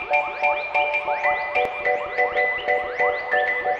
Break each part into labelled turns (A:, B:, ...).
A: Thank you.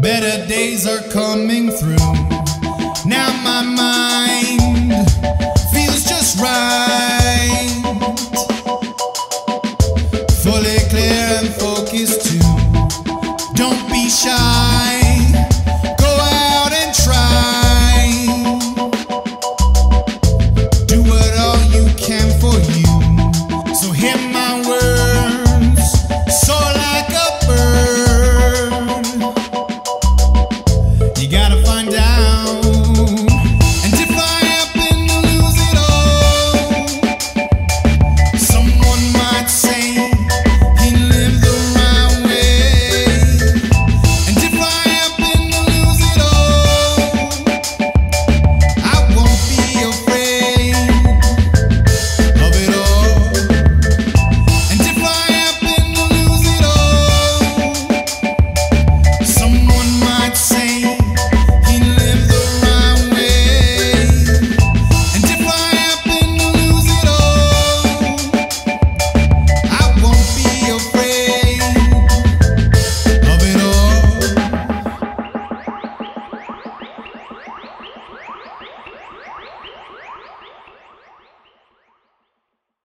A: Better days are coming through. Now my mind feels just right.